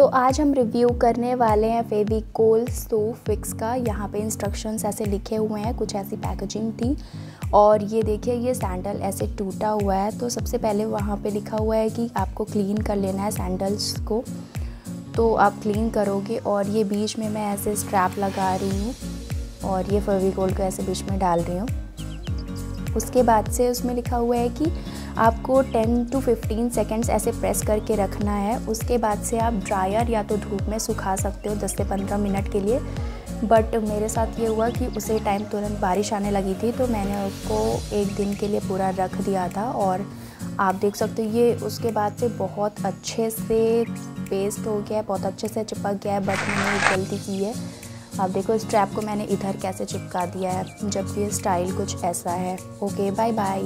तो आज हम रिव्यू करने वाले हैं फेविकोल सो फिक्स का। यहाँ पे इंस्ट्रक्शंस ऐसे लिखे हुए हैं, कुछ ऐसी पैकेजिंग थी। और ये देखिए, ये सैंडल ऐसे टूटा हुआ है। तो सबसे पहले वहाँ पे लिखा हुआ है कि आपको क्लीन कर लेना है सैंडल्स को। तो आप क्लीन करोगे और ये बीच में मैं ऐसे स्ट्रैप लगा रही हूँ। और ये फेविकोल को ऐसे बीच में डाल रही हूँ। उसके बाद से उसमें लिखा हुआ है कि आपको 10 टू 15 सेकेंड्स ऐसे प्रेस करके रखना है। उसके बाद से आप ड्रायर या तो धूप में सुखा सकते हो 10 से 15 मिनट के लिए। बट मेरे साथ ये हुआ कि उसे टाइम तुरंत बारिश आने लगी थी तो मैंने उसको एक दिन के लिए पूरा रख दिया था। और आप देख सकते हो, ये उसके बाद से बहुत अच्छे से पेस्ट हो गया है, बहुत अच्छे से चिपक गया है बट मैंने गलती की है। आप देखो, इस ट्रैप को मैंने इधर कैसे चिपका दिया है? जबकि स्टाइल कुछ ऐसा है। Okay bye bye